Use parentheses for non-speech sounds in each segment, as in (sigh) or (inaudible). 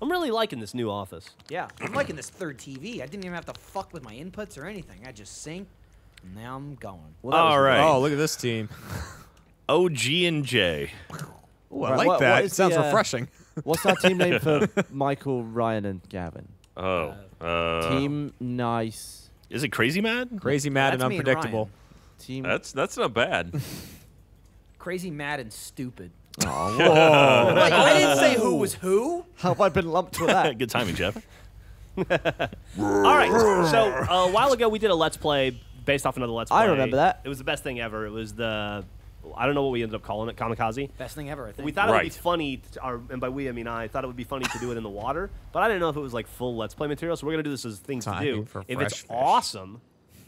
I'm really liking this new office. Yeah, I'm liking this third TV. I didn't even have to fuck with my inputs or anything. I just sync, and now I'm going. Well, that was All right. Oh, look at this team. OG and J. Ooh, I Right, like what- that. what It is sounds the, uh, refreshing. What's our team name for (laughs) Michael, Ryan, and Gavin? Oh. Uh, team Nice. Is it Crazy Mad? Crazy, mad, That's and unpredictable. Team. That's that's not bad. (laughs) Crazy, mad, and stupid. Oh, (laughs) whoa. Like, I didn't say who was who. How have I been lumped with that? (laughs) Good timing, Geoff. (laughs) All right. So uh, a while ago, we did a Let's Play based off another Let's Play. I remember that. It was the best thing ever. It was the, I don't know what we ended up calling it, kamikaze. Best thing ever, I think. We thought it would be funny, to, or, and by we I mean I thought it would be funny to do it in the water, but I didn't know if it was like full Let's Play material. So we're gonna do this as things to do. for If fresh it's fish. awesome,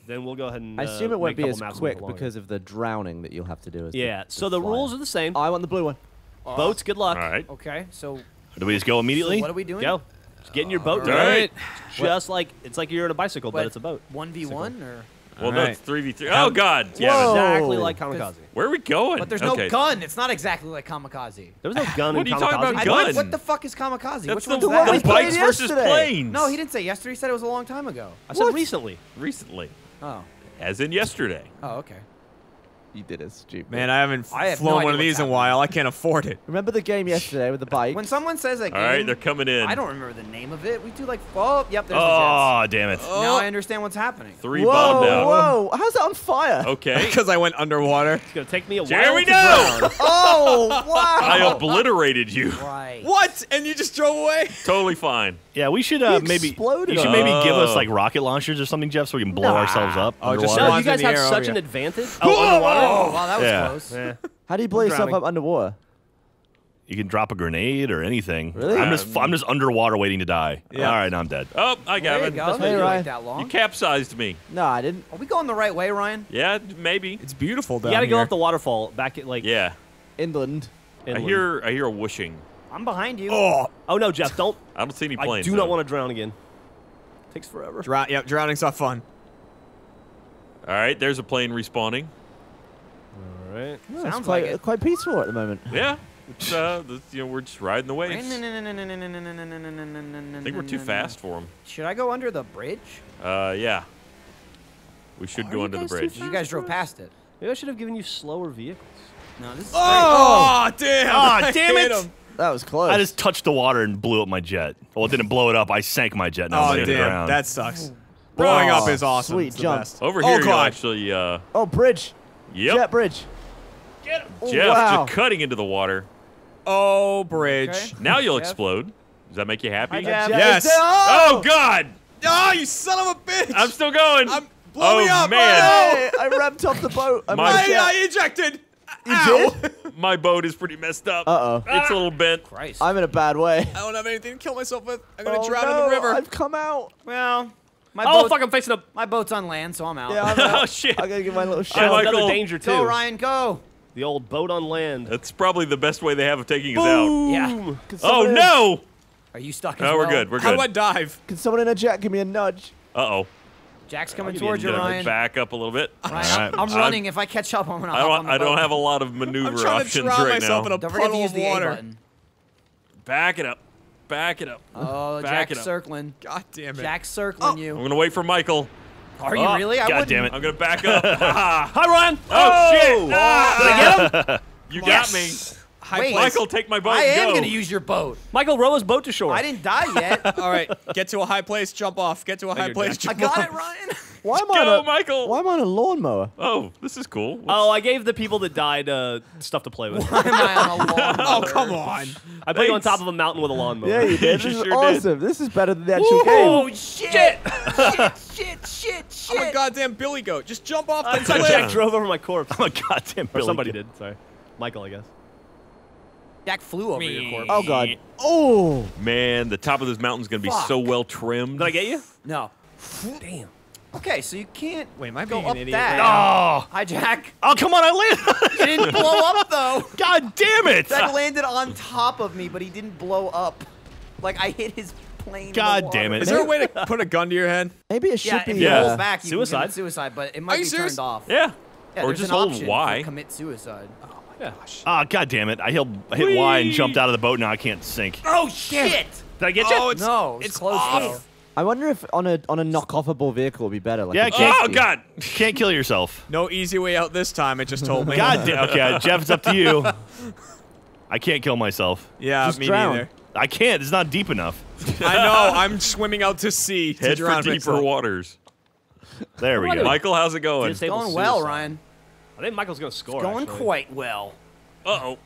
then we'll go ahead and. I uh, assume it won't be as quick because of the drowning that you'll have to do. As Yeah. So the flying. rules are the same. I want the blue one. Boats, good luck. All right. Okay, so Do we just go immediately? So what are we doing? Go. Just get in your boat. All right. right. Just like it's like you're in a bicycle, but, it's a boat. One v one, or Well, no, Alright. it's three v three. Oh God, yeah. Exactly like kamikaze. Where are we going? but there's okay. no gun. It's not exactly like kamikaze. There was no gun (laughs) What in are you talking about, I gun? don't- what the fuck is kamikaze? That's Which the, one's the that? one we the bikes versus yesterday. planes. No, he didn't say yesterday. He said it was a long time ago. I said What? recently. recently, Oh. as in yesterday. Oh, okay. You did it, stupid. Man, I haven't I have flown idea one of what's these in a while. I can't afford it. Remember the game yesterday with the bike? When someone says a All right, they're coming in. I don't remember the name of it. We do like, oh, yep, there's Oh, damn it! the jets. Now I understand what's happening. Three whoa, bombed out. whoa! How's that on fire? Okay. (laughs) Because I went underwater. It's gonna take me a There while we to go. drown. (laughs) Oh wow! I obliterated you. Right. What? And you just drove away? totally fine. Yeah, we should uh, maybe. exploded You should on maybe give us Oh. like rocket launchers or something, Geoff, so we can blow Nah. ourselves up. Oh, just underwater. No, you guys in the have air, such oh, an yeah. advantage. Oh, underwater. Oh, wow, that was Yeah. close. Yeah. How do you blow yourself Drowning. up underwater? You can drop a grenade or anything. Really? I'm just I'm just underwater waiting to die. Yeah. All right, now I'm dead. Oh, I got There you it. go. Hey, That didn't Ryan. take that long. You capsized me. No, I didn't. Are we going the right way, Ryan? Yeah, maybe. It's beautiful down You gotta go here. up the waterfall back at like. Yeah. Inland. I inland. hear I hear a whooshing. I'm behind you. Oh, Oh no, Geoff, don't. I don't see any planes. I do though. not want to drown again. Takes forever. drown. Yep, drowning's not fun. All right, there's a plane respawning. All right. Oh, Sounds quite, like it. quite peaceful at the moment. Yeah. It's, uh, the, you know, we're just riding the waves. I I think we're too fast for them. Should I go under the bridge? Uh, yeah. We should Are go under the bridge. You guys drove past it. Maybe I should have given you slower vehicles. No, this is Oh, damn. Ah, I damn hit it. Him. That was close. I just touched the water and blew up my jet. Well, it didn't blow it up. I sank my jet. Now Oh, I'm laying on the damn. ground. That sucks. Blowing up Oh, is awesome. sweet It's jump. best. Over Oh, here, you'll actually, uh, oh, bridge. yep. Jet bridge. Oh, Geoff wow. just cutting into the water. Oh, bridge. Okay. Now you'll Geoff? explode. Does that make you happy? Geoff. Yes. Oh, God! Oh, you son of a bitch. I'm still going. I'm blow oh, me up. man. Oh, Hey, I revved off the boat. I'm My- on jet. I ejected. You Ow. did? (laughs) My boat is pretty messed up. Uh-oh. It's a little bent. Christ. I'm in a bad way. I don't have anything to kill myself with. I'm gonna oh, drown no, in the river. I've come out. well, my Oh boat, fuck! I'm facing up. my boat's on land, so I'm out. Yeah, I'm (laughs) Oh, shit. I gotta give my little Oh, shot. Michael. another danger too. Go, Ryan, go. The old boat on land. That's probably the best way they have of taking us out. Yeah. Oh, no! Are you stuck as No, well? we're good. We're good. How do I dive? Can someone in a jet give me a nudge? Uh-oh. Jack's coming give you towards you, Gonna Ryan. back up a little bit. Ryan, All right. I'm running. If I catch up, I'm gonna I don't. on I don't have a lot of maneuver I'm trying to options drown right myself now. in a Don't forget to puddle use of the A water. button. Back it up. Back it up. Oh, Back Jack's it up. circling. God damn it. Jack's circling you. I'm gonna wait for Michael. Are you Oh, really? I God wouldn't. damn it. I'm gonna back (laughs) up. oh, (laughs) Hi, Ryan. Oh shit! Ah, Did I get him? you Yes. got me. High Wait. place. Michael, take my boat. I am go. gonna use your boat. Michael, row his boat to shore. I didn't die yet. (laughs) All right, (laughs) get to a high place, jump off. Get to a high you're place, Jack. I got off. it, Ryan. (laughs) Why am I Go, on a, Michael. Why am I on a lawnmower? Oh, this is cool. What's- Oh, I gave the people that died uh, stuff to play with. Why am I on a lawn? Oh, come on. I put you on top of a mountain with a lawnmower. Yeah, you did. You This is sure did. awesome. This is better than the actual Oh game. shit! shit! Shit! Shit! Shit! I'm a goddamn billy goat. Just jump off the cliff. Jack drove over my corpse. I'm a goddamn Or Billy somebody Goat. did. Sorry. Michael, I guess. Jack flew over your corpse. Oh god. Oh. Man, the top of this mountain's gonna be so well trimmed. Did I get you? No. Damn. Okay, so you can't Wait, am I go being up an idiot that. right Oh, Hi, Jack. oh, come on! I landed. (laughs) He didn't blow up though. God damn it! Jack landed on top of me, but he didn't blow up. Like I hit his plane. in the God water. damn it. Is there a way to (laughs) put a gun to your head? Maybe it should Yeah, be. if Yeah. uh, hold back, you Suicide? Can suicide, but it might you be serious? turned off. Yeah. Yeah, or just an hold option Y. Commit suicide. Oh my yeah. Gosh. Ah, god damn it! I hit, I hit Y and jumped out of the boat. Now I can't sink. Oh shit! Did I get you? Oh, it's No, it was it's close off. though. I wonder if on a on a knock-offable vehicle would be better. Like Yeah, can't- Oh. God! Can't kill yourself. (laughs) No easy way out this time. It just told me. God damn. Okay, Geoff, it's up to you. (laughs) I can't kill myself. Yeah, Just me drown. neither. I can't. It's not deep enough. I know. (laughs) I'm swimming out to sea to Head for deeper myself. waters. There we go. Michael, how's it going? Didn't Going well. Ryan. I think Michael's gonna score. Going actually. quite well. Uh (gasps) oh.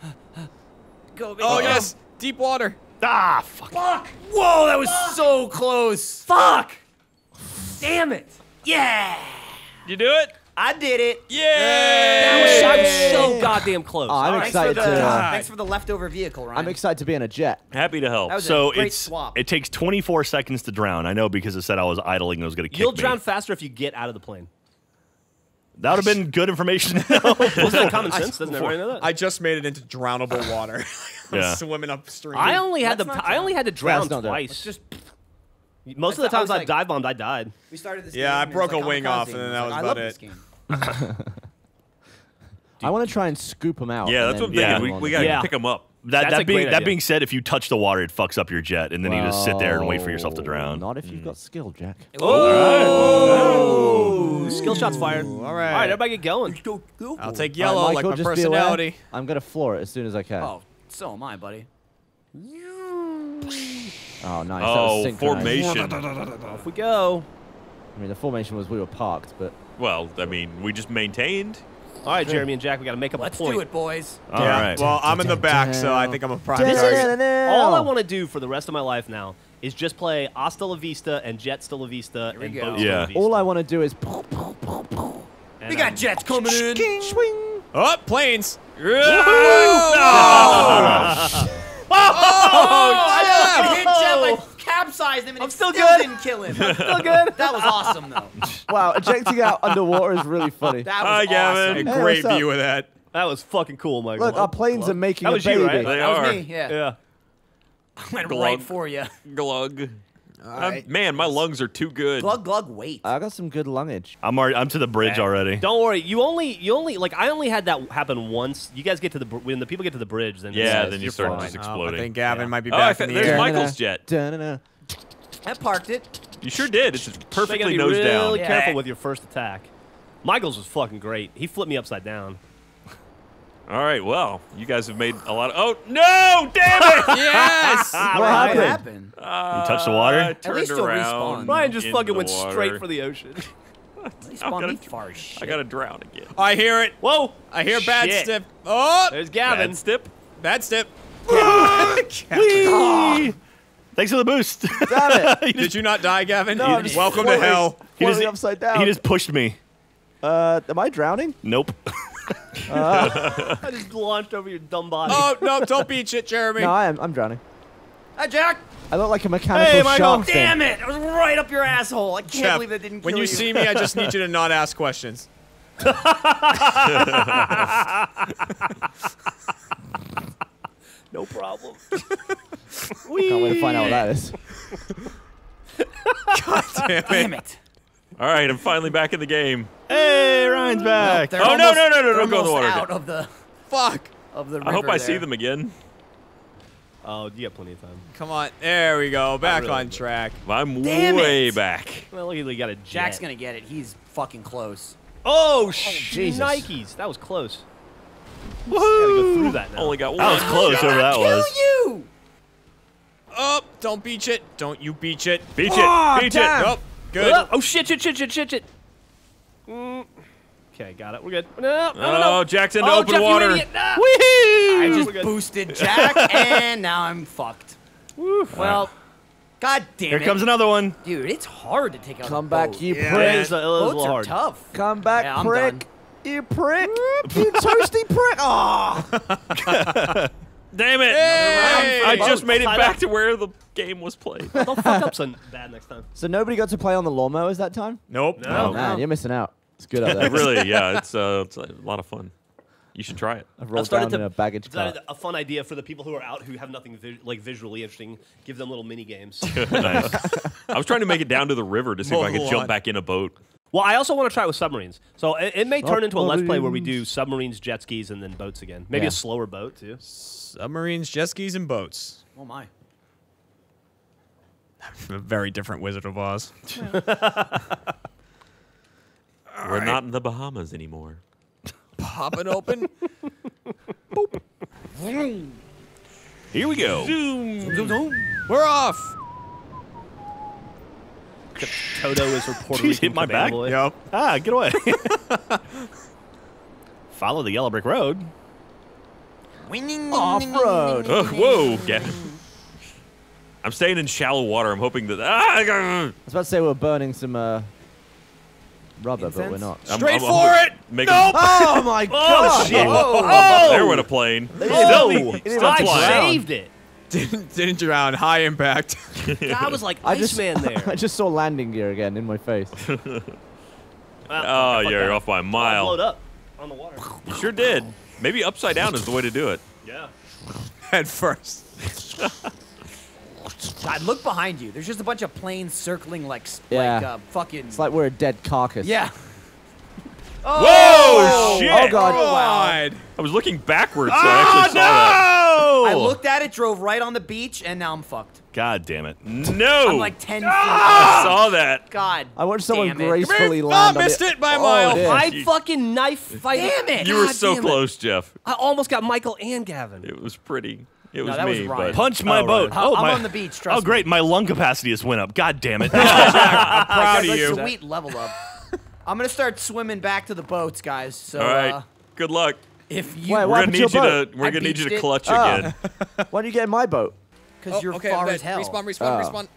Go, baby. Oh go. yes, deep water. Ah, fuck. Fuck! Whoa, that was so close. Fuck! Damn it! Yeah, You do it? I did it. Yeah. I was, so goddamn close. Oh, I'm All right. Thanks for excited the to. Uh, thanks for the leftover vehicle, Ryan. I'm excited to be in a jet. Happy to help. That was So a great it's swap. it takes 24 seconds to drown. I know because it said I was idling. and It was going to kick You'll me. drown faster if you get out of the plane. That would have been good information. Wasn't (laughs) that common sense? Doesn't everybody know that? I just made it into drownable water. (laughs) I'm Yeah. swimming upstream. I only had to. Not I only had to drown That's not that. twice. just Most of the I times was I like- dive bombed, I died. we started this. Yeah, game I and it broke like a wing off and then that was was like, I about love it. this game. (laughs) I want to try and scoop them out. yeah, and that's what I'm then Yeah. thinking. get We, them we on gotta Yeah. pick him up. that That's a that being great that idea. being said, if you touch the water, it fucks up your jet, and then the- you just sit there and wait for yourself to Well, drown. Not if you've got skill, Jack. Oh, skill shots fired. All All right. right, everybody get going. I'll take yellow right, like my just personality. I'm gonna floor it as soon as I can. Oh, so am I, buddy. Oh, nice. that was Oh, formation. Off we go. I mean, the formation was we were parked, but Well, I mean, we just maintained. All right, Jeremy and Jack, we got to make up Let's a point. do it, boys. All yeah. right. Well, I'm in the back, so I think I'm a prime target. All I want to do for the rest of my life now is just play Hasta La Vista and Jet Still La Vista we and go. Boat La Yeah. Vista. all I want to do is. And We got I'm- um, jets coming in. Swing. Oh, planes. I hit Jet, I capsized him, and I'm it still still good. didn't kill him. (laughs) Still good. That was awesome, though. (laughs) Wow, ejecting out underwater is really funny. That Hi, was Gavin. awesome. A Hey, great what's view of that. That was fucking cool, Michael. Look, our planes are making That a was baby. you, right? They That was me. Yeah. Yeah. I went Glug. right for you. Glug. All uh, right. man, my lungs are too good. Glug, glug, wait. I got some good lungage. I'm already, I'm to the bridge already. Don't worry. You only, you only, like, I only had that happen once. You guys get to the when the people get to the bridge, then Yeah, then you you're start fine. just Oh, exploding. I think Gavin Yeah. might be Oh, back fa- in the there's air. Michael's jet. Da-na-na. I parked it. You sure did. It's So you perfectly gotta nose really down. Yeah. careful with your first attack. Michael's was fucking great. He flipped me upside down. All right, well, you guys have made a lot of. Oh no! Damn it! (laughs) yes. (laughs) What What happened? happened? Uh, touched the water? I At turned least you'll around respawn. Ryan just fucking the went straight for the ocean. (laughs) He spawned gotta- me far as shit. I gotta drown again. I hear it. Whoa! I hear bad Shit. step. Oh, There's Gavin. Bad step. bad step. Whee! Thanks for the boost. Damn it. Did you not die, Gavin? No, I'm just Welcome to hell. He just- upside down. he just pushed me. Uh, am I drowning? Nope. Uh-huh. (laughs) I just launched over your dumb body. Oh no! Don't beat it, Jeremy. No, I am. I'm drowning. Hi, Jack. I look like a mechanical Hey, Michael. shark fin. Damn it! I was right up your asshole. I can't Geoff, believe that didn't kill when you see me, I just need you to not ask questions. (laughs) no problem. Can't wait to find out what that is. (laughs) Damn Damn it. it. All right, I'm finally back in the game. Hey, Ryan's back. They're Oh, no, almost- no, no, no, don't go in the almost water. out of the Fuck. of the. I hope river I see them again. Oh, you got plenty of time. Come on. There we go. Back really, on but- track. I'm Damn way it. back. Well, look you got a jet. Jack's gonna get it. He's fucking close. Oh, oh sh- Jesus. Nikes. That was close. Woohoo! Go through that now. Only got oh, one. That was close, whoever that was. you! Oh, don't beach it. Don't you beach it. Beach Oh, it. Beach damn. it. Nope. Good. Oh, oh, shit, shit, shit, shit, shit, shit. Mm. Okay, got it. We're good. No, no, no, no. Oh, Jack's into oh, open Geoff, water. idiot. No. I just boosted Jack, (laughs) and now I'm fucked. Well, god damn Here it, comes another one. dude! It's hard to take out. Come a back, boat. you Yeah. Prick. is, uh, it a Boats little are hard. tough. Come back, Yeah, prick. done. You prick. you toasty prick. Oh. (laughs) (laughs) Damn it. Hey. I just made it back to where the game was played. Don't fuck up so bad next time. So nobody got to play on the lawnmowers that time? Nope. No. Oh, man, you're missing out. It's good out (laughs) there. really, yeah, it's, uh, it's a lot of fun. You should try it. I've I've rolled started down to in a baggage Is cart. a fun idea for the people who are out who have nothing vi- like visually interesting? Give them little mini games. (laughs) nice. (laughs) I was trying to make it down to the river to see if I could jump lawn. back in a boat. Well, I also want to try it with submarines. So it, it may turn into a let's play where we do Submarines. submarines, jet skis, and then boats again. Maybe Yeah. a slower boat too. Submarines, jet skis, and boats. Oh my. (laughs) A very different Wizard of Oz. (laughs) (laughs) We're not in the Bahamas anymore. Pop it open. Here we go. Zoom, zoom, zoom. We're off. Toto is her Puerto Jeez, Rican hit my cabana back? boy. Yep. Ah, get away. (laughs) Follow the yellow brick road. Off road. Oh, whoa, Gavin. I'm staying in shallow water. I'm hoping that. Ah, I was about to say we're burning some uh, rubber, but we're Incense? not. I'm- Straight I'm- for I'm it. making- (laughs) Oh my god! shit. Oh, there went a plane. Oh, Still I flying. saved it. Didn't, didn't drown. High impact. (laughs) I was like I just, Iceman there. (laughs) I just saw landing gear again in my face. (laughs) Oh, you're off by a Blowed mile. up on the water. You sure did. Maybe upside down is the way to do it. Yeah. Head first. God, look behind you. There's just a bunch of planes circling like Yeah. like uh, fucking. It's like we're a dead carcass. yeah. Oh, Whoa, oh, shit! Oh god! God. I was looking backwards, so I oh, actually saw that. I looked at it, drove right on the beach, and now I'm fucked. God damn it. No! I'm like 10 feet. I saw that. God. I watched someone Damn it. gracefully land. on missed the- it by a Oh, mile. dear. I You- fucking knife fight. Damn it. You were so damn it. close, Geoff. I almost got Michael and Gavin. It was pretty. It was that was me, Ryan. but Punch my Oh, boat. right. Oh, I'm my, on the beach, trust Oh, great. me. My lung capacity has went up. God damn it. (laughs) I'm (laughs) proud of you. Sweet level up. I'm gonna start swimming back to the boats, guys. So all right. uh, Good luck. if you, Wait, We're gonna need your you to. We're I gonna need you to it. clutch Ah. again. (laughs) Why don't you get in my boat? because Oh, you're okay, far as hell. Respawn, respawn, Oh. respawn.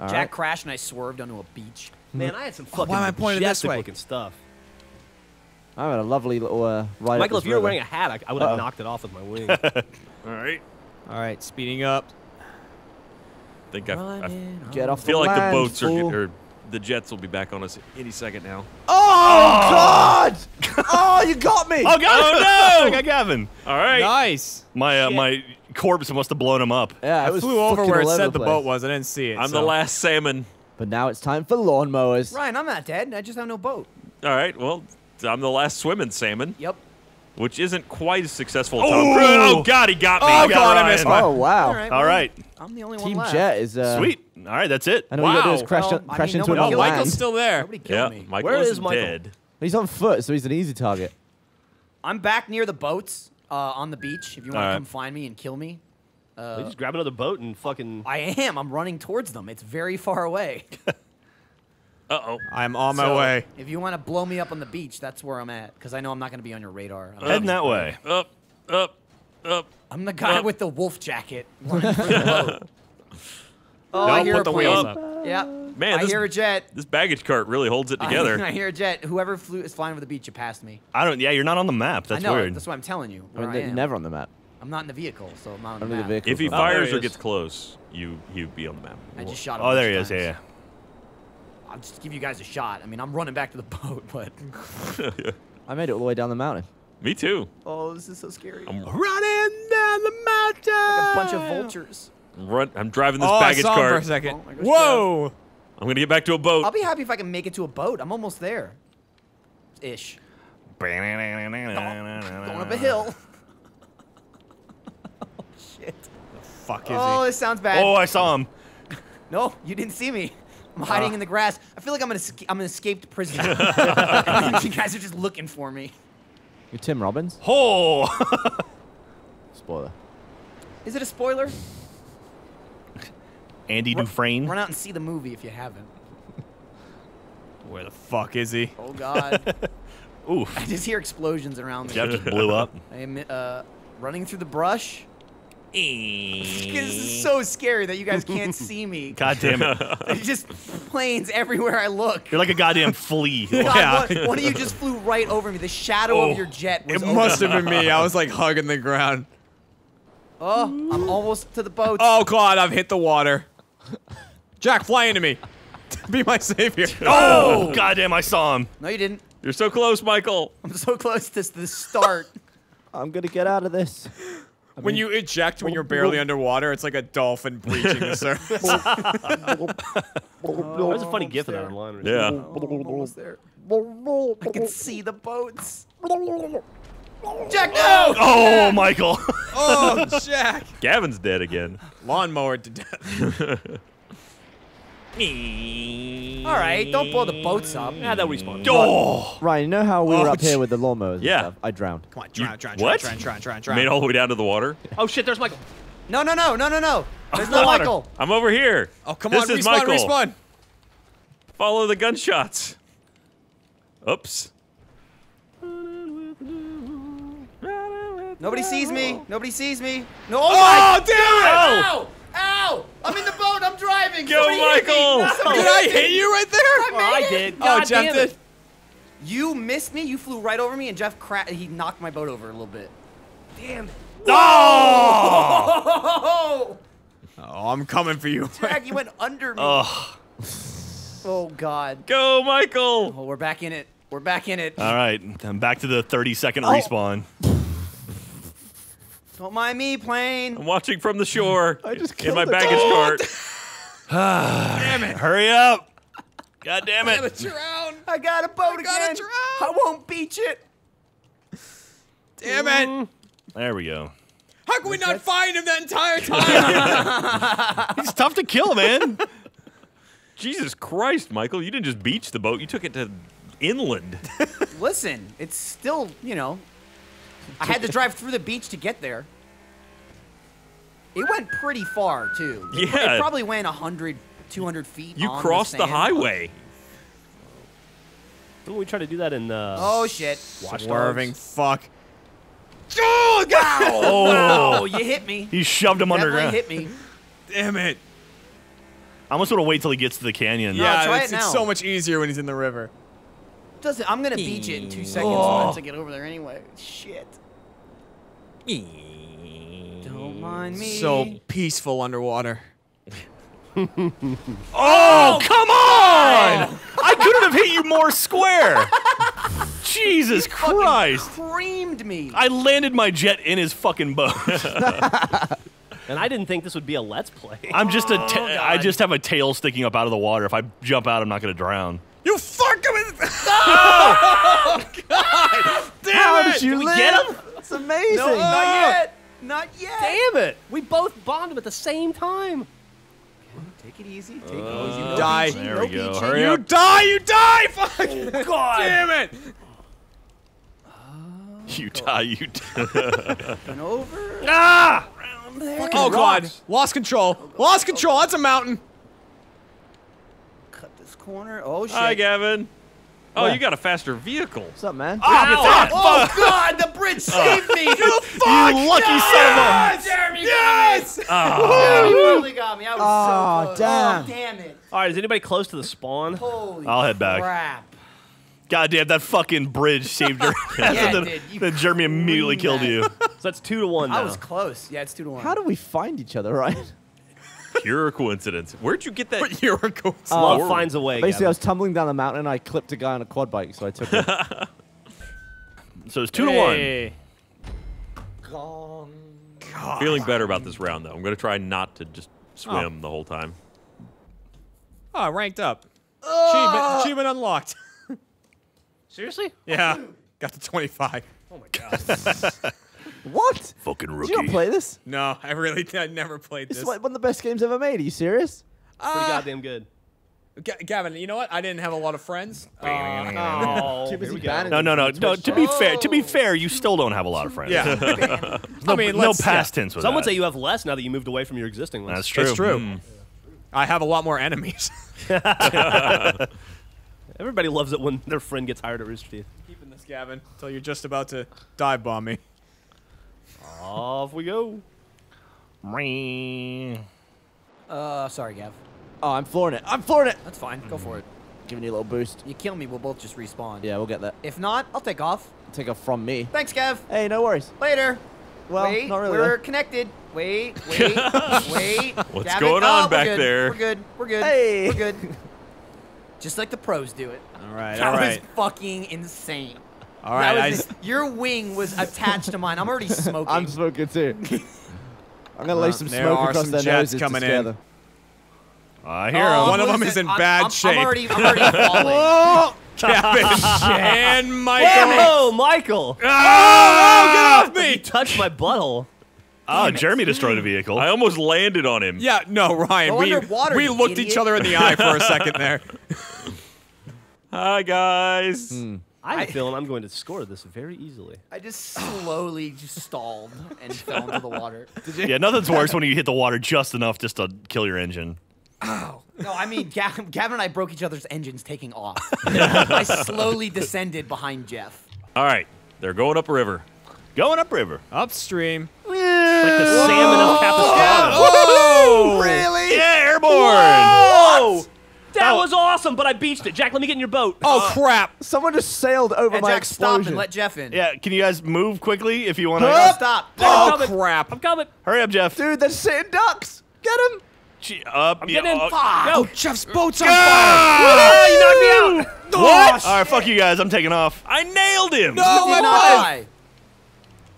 All Jack right. crashed and I swerved onto a beach. Man, I had some fucking why am I pointing this way? looking stuff. I had a lovely little uh, ride. Michael, if you were wearing a hat, I, I would have Uh-oh. knocked it off with my wing. (laughs) All right. All right, speeding up. I think I, I Running Get off feel the like the land, boats are, fool. Or the jets will be back on us any second now. Oh, God! oh, you got me! (laughs) oh, God. Oh, no! (laughs) I got Gavin. All right. Nice. My uh, my corpse must have blown him up. Yeah, I it was flew over fucking where it all over said the place. boat was. I didn't see it. I'm so. the last salmon. But now it's time for lawnmowers. Ryan, I'm not dead. I just have no boat. All right. Well, I'm the last swimming salmon, Yep. which isn't quite as successful as Tom Oh, Cruise. oh, God, he got me. Oh, He got God, I Ryan. missed my- Oh, wow. All right. All well, right. I'm the only Team one left. Jet is. Uh, Sweet. All right, that's it. I know what you got to do is Wow. crash, Well, I crash mean, into nobody him Oh, Michael's land. still there. Nobody killed Yeah, me. Michael Where is Michael? dead. He's on foot, so he's an easy target. I'm back near the boats uh, on the beach. If you want All to come find me and kill me, We just grab another boat and fucking. I am. I'm running towards them. It's very far away. (laughs) Uh oh. I'm on my So, way. If you want to blow me up on the beach, that's where I'm at. Because I know I'm not going to be on your radar. I'm, Heading that way. Up, up, up. I'm the guy Up. with the wolf jacket. (laughs) running for. Oh, I Don't hear put a the plane. wheels up. Yeah. Man, I this, hear a jet. this baggage cart really holds it together. (laughs) I, hear a jet. Whoever flew is flying over the beach. You passed me. I don't. Yeah, you're not on the map. That's I know. weird. That's what I'm telling you. I Where mean, I am. never on the map. I'm not in the vehicle, so I'm not on the Only the map. vehicle. if he Oh, fires there he or gets close, you you'd be on the map. I just shot him. oh, there he bunch is. of Yeah, yeah. I'll just give you guys a shot. I mean, I'm running back to the (laughs) boat, but (laughs) I made it all the way down the mountain. Me too. oh, this is so scary. I'm Running down the mountain. Like a bunch of vultures. Run. I'm driving this oh, I baggage saw him for a second. Oh, my gosh, Whoa. I'm gonna get back to a boat. I'll be happy if I can make it to a boat. I'm almost there. Ish. Going up a hill. oh, (laughs) shit. The Fuck is Oh, he? this sounds bad. Oh, I saw him. No, you didn't see me. I'm hiding Ah. in the grass. I feel like I'm an, I'm an escaped prisoner. (laughs) you guys are just looking for me. You're Tim Robbins. Oh. (laughs) Spoiler. Is it a spoiler? Andy Dufresne. Run out and see the movie if you haven't. Where the fuck is he? Oh, God. (laughs) Oof. I just hear explosions around me. Geoff just blew up. (laughs) I am uh, running through the brush. Eh. this is so scary that you guys can't (laughs) see me. God damn it. There's just planes everywhere I look. You're like a goddamn flea. God, one, one of you just flew right over me. The shadow Oh. of your jet was It over must have been me. I was like hugging the ground. Oh, I'm almost to the boat. Oh god, I've hit the water. Jack, fly into me. (laughs) Be my savior. (laughs) Oh, goddamn, I saw him. No, you didn't. You're so close, Michael. I'm so close to the start. (laughs) I'm gonna get out of this. when you eject when you're barely underwater, it's like a dolphin breaching the surface. Oh, There's a funny gif of that online. recently. Yeah. Almost there. I can see the boats. Jack, no! Oh, Michael. Oh, (laughs) Jack! Gavin's dead again. Lawnmower to death. (laughs) All right, don't blow the boats up. Yeah, they'll respawn. oh. Ryan, you know how we were Oh, up here with the lawnmowers and Yeah. stuff? I drowned. Come on, You- drown, drown, what? drown, drown, drown, Made drown. all the way down to the water. Oh shit, there's Michael. No, no, no, no, no, no. There's no (laughs) Water. Michael. I'm over here. Oh, come this on, is respawn, Michael. respawn. Follow the gunshots. Oops. Nobody sees me. Nobody sees me. No. Oh, Oh, my! damn it! Ow! Ow! I'm in the boat. I'm driving. Go, Somebody hit me. Michael! Somebody Did I hit you right there? Oh, I made it. did. Oh, God Geoff did. You missed me. You flew right over me, and Geoff cra- he knocked my boat over a little bit. Damn it. Oh! Oh, I'm coming for you. Jack, you went under me. Ugh. Oh God. Go, Michael. Oh, we're back in it. We're back in it. All right. I'm back to the 30 second Oh. respawn. Don't mind me, plane. I'm watching from the shore. (laughs) I just in killed my the baggage dog. cart. (laughs) Damn it. Hurry up. God damn it! I'm gonna it. drown. I got a boat I gotta again. drown. I won't beach it. Damn it. Mm. There we go. How can we not find him that entire (laughs) time? He's tough to kill, man. Jesus Christ, Michael. You didn't just beach the boat. You took it to inland. Listen, it's still, you know, I had to drive through the beach to get there. It went pretty far, too. It, pro- Yeah. it probably went 100, 200 feet. You on crossed the, sand. highway. Didn't we try to do that in uh, Oh, shit. Watch Swerving fuck. Oh, Oh. oh, you hit me. He shoved him Definitely underground. hit me. Damn it. I almost want to wait till he gets to the canyon. Yeah, try it's, it it's so much easier when he's in the river. Doesn't, I'm going to beach it in two seconds Oh. once I get over there anyway. Shit. Don't mind me. So peaceful underwater. (laughs) Oh, oh, come on! I couldn't have hit you more square. (laughs) Jesus fucking Christ. creamed me. I landed my jet in his fucking boat. (laughs) And I didn't think this would be a let's play. I'm just a. Oh, I just have a tail sticking up out of the water. If I jump out, I'm not gonna drown. You fucking with How did you we live? get him? It's amazing. no, not yet. Not yet. Damn it! We both bombed him at the same time. Take it easy. Take it easy. No Die. beaching, There no we go. beaching. Hurry You up. die, you die! (laughs) Fuck! God. Damn it! (laughs) You die. You. Die. And over. ah! Oh god, lost control. Lost control. That's a mountain. Cut this corner. Oh shit. Hi, Gavin. Oh, Where? you got a faster vehicle. What's up, man? Ah, Fuck! Oh god, the bridge (laughs) saved me. You lucky son of a. Jeremy Yes! got me. (laughs) Ah. Jeremy really got me. I was Oh, so close. damn. Oh, damn it. All right, is anybody close to the spawn? Holy I'll head back. crap. God damn, that fucking bridge saved her. (laughs) Yeah, it then, did. You then Jeremy immediately creamed killed that. you. So that's two to one now. I was close. Yeah, it's two to one. How do we find each other, right? Pure coincidence. Where'd you get that? (laughs) Pure coincidence. Uh, a ghost. Love Uh, finds a way. Basically, I was tumbling down the mountain and I clipped a guy on a quad bike, so I took it. (laughs) So it's two to one. Hey. Feeling better about this round, though. I'm going to try not to just swim the whole time. Oh, ranked up. Achievement, achievement unlocked. (laughs) Seriously? yeah. Got to 25. Oh my god. What? Fucking Did rookie. you not play this? No, I really (laughs) I never played This this. is like one of the best games ever made. Are you serious? Pretty Ah. goddamn good. Ga- Gavin, you know what? I didn't have a lot of friends. (laughs) Uh, Oh, (laughs) Too busy we go. banning No, no, no, no. To be fair, to be Oh. fair, you still don't have a lot of friends. yeah. no, I mean, no let's- past tense with Some would say you have less now that you moved away from your existing ones. That's true. It's true. Mm. I have a lot more enemies. Everybody loves it when their friend gets hired at Rooster Teeth. Keeping this, Gavin, until you're just about to dive bomb me. Off we go. Mm. Uh, sorry, Gav. Oh, I'm flooring it. I'm flooring it. That's fine. Go for it. Giving you a little boost. You kill me, we'll both just respawn. Yeah, we'll get that. If not, I'll take off. Take off from me. Thanks, Gav. Hey, no worries. Later. Well, wait, not really. we're though. connected. Wait, (laughs) wait, wait. What's Gavin- going oh, on we're back good. there? We're good. We're good. Hey. We're good. (laughs) Just like the pros do it. All right, That all was fucking insane. All right, That I, was- your wing was attached to mine. I'm already (laughs) smoking. I'm smoking too. (laughs) I'm gonna lay Uh, some there smoke are across some their jets noses coming in. together. I hear Oh, him. One of them is is in I'm- bad I'm, shape. I'm already, I'm already falling. (laughs) Gavin and Michael. Oh, Michael! Oh, get off me! You touched my butthole. Oh, Jeremy destroyed a vehicle. I almost landed on him. Yeah, no, Ryan. Go we underwater, we looked idiot. each other in the eye for a second there. Hi guys. Hmm. I have a feeling I'm going to score this very easily. I just slowly just stalled and fell into the water. (laughs) yeah, nothing's worse when you hit the water just enough just to kill your engine. Oh. No, I mean, Gavin, Gavin and I broke each other's engines taking off. (laughs) I slowly descended behind Geoff. All right, they're going upriver. Going upriver. Upstream. Like the salmon of Capistrano. Oh, Really? Yeah, airborne. Oh! That was awesome, but I beached it. Jack, let me get in your boat. Oh crap! Someone just sailed over And my Jack, stop and let Geoff in. Yeah, can you guys move quickly if you want to? No, stop. I'm Oh coming. crap! I'm coming. Hurry up, Geoff. Dude, they're sitting ducks. Get him. Gee, Up. I'm yeah, getting in. uh, Go. Geoff's boat's on Oh, you knocked me out. What? All right, fuck you guys. I'm taking off. I nailed him. No, Did my not.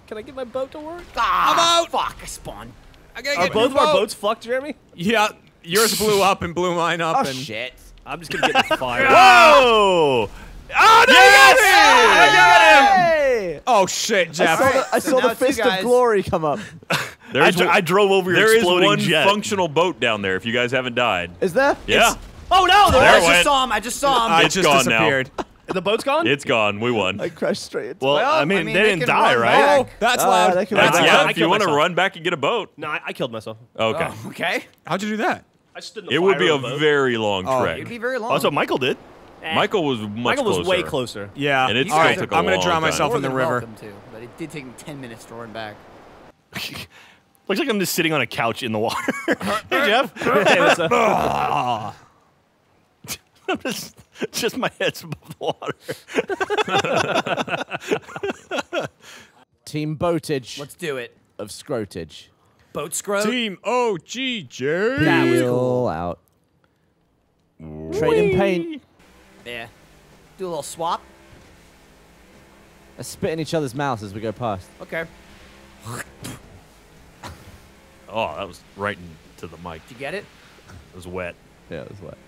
Can I get my boat to work? Ah, I'm out. Fuck, I spawned. I gotta Are get both of your our boats fucked, Jeremy? Yeah, yours blew up and blew mine up. Oh and shit. I'm just gonna get in the (laughs) fire. Whoa! Oh, no, you got it! You got him! Oh shit, I Geoff! saw the, I so saw now the it's you fist of glory come up. (laughs) I, There's dr- I drove over your there is one jet. functional boat down there. If you guys haven't died. Is there? Yeah, Oh no, the, I There it just saw him. I just saw him. I It's just gone now. the boat's gone. it's gone. We won. I crashed straight into well. Well, I, mean, I mean, they they didn't die, right? back. That's Ah, loud. That's be- That's- I yeah, if you want to run back and get a boat. no, I, I killed myself. Okay. Oh, okay. How'd you do that? I stood in the It would be a boat. very long Oh, trek. It'd be very long. That's what Michael did. Eh. Michael was much Michael was closer. way closer. Yeah. And it You still guys took are- a I'm gonna drown myself More in the river. welcome to, but it did take me 10 minutes to run back. (laughs) Looks like I'm just sitting on a couch in the water. (laughs) hey, Geoff. (laughs) Hey, what's up? I'm just, just my head's above the water. Team boatage Let's do it. of scrotage. Boat scrub. Team OGJ. That was Peel cool. out. Trading paint. Yeah. Do a little swap. Let's spit in each other's mouths as we go past. Okay. Oh, that was right into the mic. Did you get it? It was wet. Yeah, it was wet.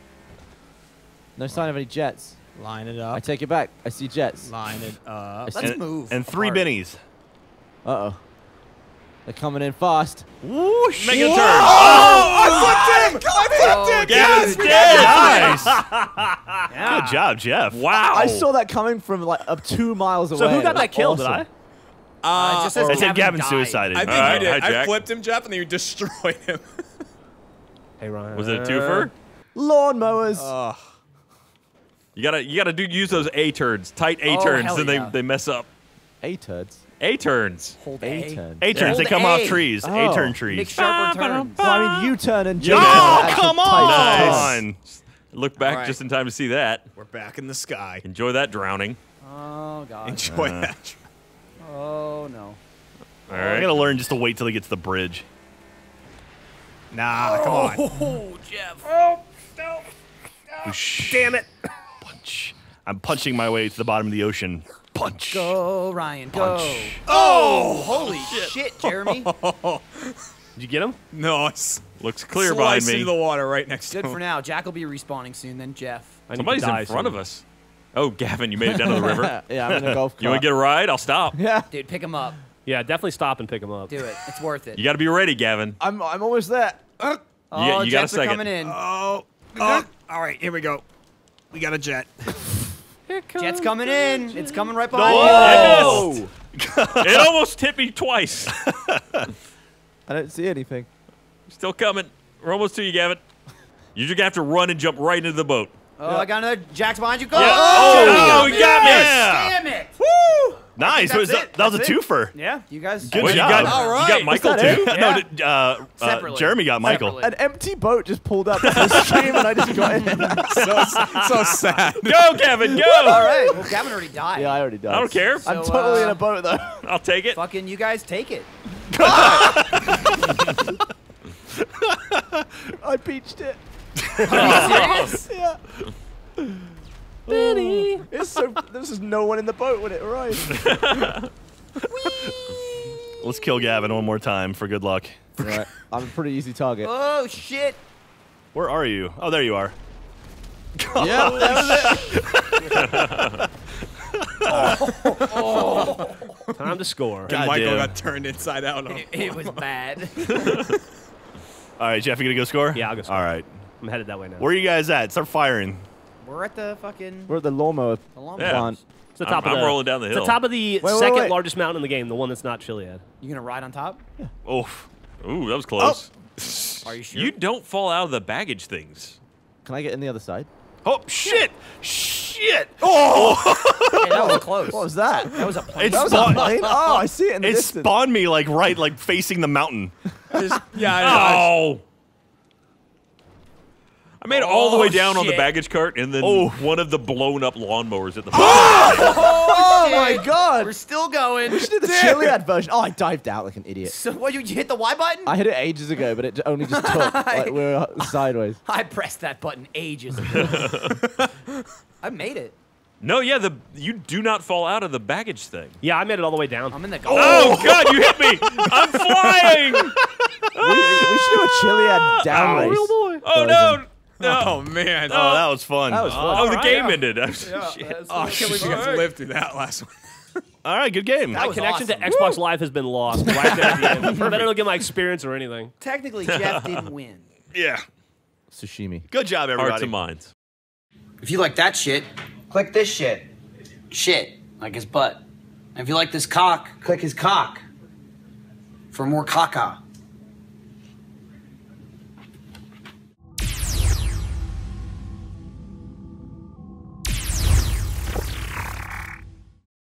No sign of any jets. Line it up. I take it back. I see jets. Line it up. Let's and, move. And three apart. bennies. Uh oh. They're coming in fast. Whoosh. Make a turn. I flipped him! I Oh, flipped him! Gavin's Yes, dead. Nice. (laughs) Yeah. Good job, Geoff. Wow. I saw that coming from like up two miles away. So who got that kill? Did awesome. I? Uh, it just says They said Gavin Gavin died. suicided. I think All right, you did. hi, I flipped him, Geoff, and then you (laughs) destroyed him. Hey Ryan. Was it a twofer? Lawnmowers. Ugh. You gotta, you gotta do use those A turns, tight A Oh, turns, hell then yeah. they they mess up. A turds. A turns. Hold A A. turn. A turns. They come off A. trees. Oh. A turn Make trees. sharper turns. Well, I mean, U-turn and J. Oh, are actual come tight turns. on. Look back All right. just in time to see that. We're back in the sky. Enjoy that drowning. Oh, God. Enjoy uh-huh. that. Oh, no. All I right. gotta learn just to wait till he gets to the bridge. Nah, come on. Oh, Geoff. Oh, Whoosh. Damn it. Punch. I'm punching my way to the bottom of the ocean. Punch. Go, Ryan. Go. Punch. Oh, holy shit, Jeremy. Did you get him? No, it's Looks clear sliced behind into me. the water right next to Good for now. Jack will be respawning soon, then Geoff. I Somebody's in front soon. of us. Oh, Gavin, you made it down to the river. (laughs) yeah, I'm in a golf cart. (laughs) You want to get a ride? I'll stop. Yeah. Dude, pick him up. Yeah, definitely stop and pick him up. Do it. It's worth it. You got to be ready, Gavin. I'm, I'm almost there. Uh, oh, you got a Jets are second. coming in. Oh, oh, all right, here we go. We got a jet. (laughs) Jet's coming in. It's coming right behind Oh! you. it almost hit me twice. (laughs) I don't see anything. Still coming. We're almost to you, Gavin. You're just gonna have to run and jump right into the boat. Oh, I got another. Jack's behind you. Go. Oh, oh he got me. Damn it. Nice. that's Was that, it. that was a That's it. twofer. Yeah, you guys. Good Well, job. You got, All you got Michael too. it? No, uh, uh, Jeremy got Michael. Separately. An empty boat just pulled up to the (laughs) stream and I just got in. (laughs) so, so sad. Go, Kevin. go. All right. Well, Gavin already died. yeah, I already died. I don't care. I'm totally uh, in a boat though. I'll take it. Fucking you guys take it. (laughs) I beached it. Are you serious? Yeah. Benny. It's so. There's just no one in the boat when it arrived. (laughs) Let's kill Gavin one more time for good luck. right. I'm a pretty easy target. Oh shit! Where are you? Oh, there you are. yeah. that (laughs) (laughs) Time to score. God Michael damn. got turned inside out. On It, it was bad. All right, Geoff, you gonna go score? Yeah, I'll go score. All right. I'm headed that way now. Where are you guys at? Start firing. We're at the fucking We're at the Lomo. the lawn Yeah. plant. It's the I'm- top of I'm rolling down the hill. it's hill. the top of the wait, second wait. largest mountain in the game, the one that's not Chiliad. You gonna ride on top? Oh, Ooh, that was close. Oh. Are you sure? You don't fall out of the baggage things. Can I get in the other side? oh, shit, shit. Oh, oh. Hey, that was close. What was that? That was a plane. It That was a spawned- plane. Oh, I see it in the it distance. spawned me like right, like facing the mountain. (laughs) yeah, I oh. know. Oh! I made it all the way Oh, down on the shit. baggage cart, and then Oh. one of the blown up lawnmowers at the Oh, (laughs) oh, oh my god! We're still going. We should do the Chiliad version. Oh, I dived out like an idiot. So what? You, you hit the Y button? I hit it ages ago, but it j- only just took. (laughs) like we were sideways. (laughs) I pressed that button ages ago. I made it. No, yeah, the you do not fall out of the baggage thing. Yeah, I made it all the way down. I'm in the. Oh, God, you hit me! I'm flying! We, we should do a Chiliad down race. Oh, oh no! No! (laughs) Oh man. Oh, that was fun. That was fun. Oh, the Alright, game (laughs) yeah. ended. Shit. Oh, shit, we got to live through that last one. (laughs) All right, good game. My was connection awesome. to Xbox Live has been lost right there at the end. I don't get my experience or anything. Technically, Geoff didn't win. Yeah. Sashimi. Good job, Hearts everybody. and minds. If you like that shit, click this shit. Shit, like his butt. And if you like this cock, click his cock. For more caca.